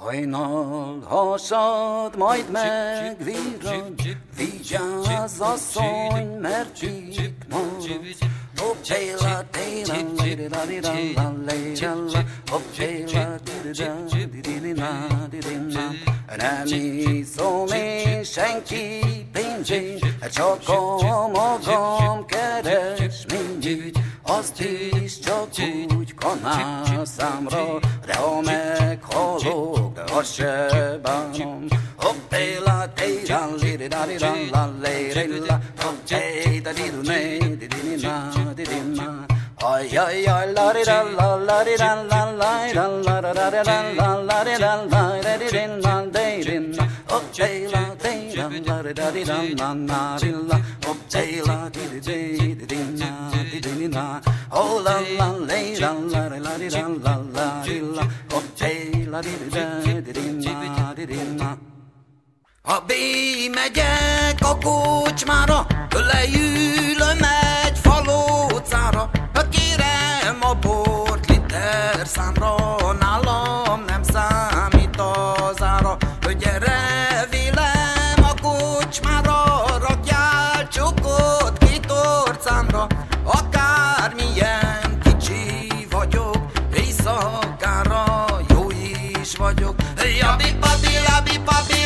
Hajnal hasad, majd megvirrad, vigyázz asszony, mert itt maradsz. Hopp, téla, téla, lirila, lirala, lirala, hopp, téla, dirida, didirina, dirina. Nem hiszom én senki pénzén, csak a magam keres mindig. Azt is csak úgy kanál számra, de ha Hoşça banon Hop ey la ey la liri da di dan la lay re la. Hop ey da di ne di di ni na di di na Ay ay ay la di da la la di da la la da la da da da la la di da la da di din na di din na Hop ey la ey la la di da di da na na di la. Hop ey la di di di di di na di di ni na Oh la la lay la la di la di da la la di la. Hop ey Ha megyek a kocsmára, leülöm egy yo. Hey, ya bi papi, papi.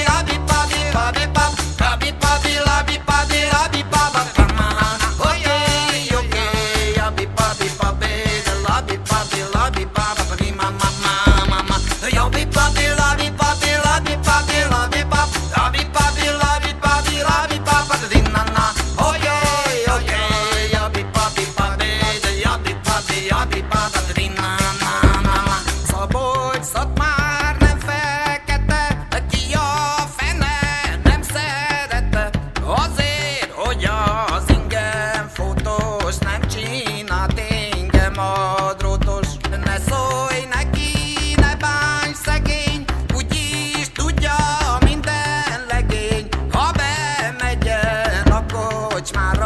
touch my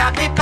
I